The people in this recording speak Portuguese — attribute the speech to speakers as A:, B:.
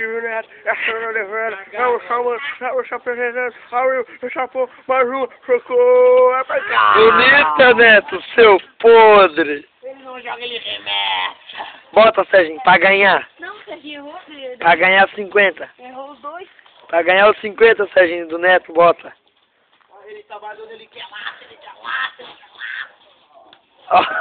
A: Silvio Neto, é a Sônia Oliveira, é o Salman, é o Chapo Resenha, é o Chapo, mais um, socorro, é pra cá.
B: Bonita, Neto, seu podre.
A: Ele não joga, ele remete!
B: Bota, Serginho, pra ganhar.
C: Não, Serginho, errou, Pedro.
B: Pra ganhar 50.
C: errou os dois.
B: Pra ganhar os 50, Serginho, do Neto, bota.
A: Ele tá batendo, ele quer lata, ele quer lata, ele quer lata.
B: Ó.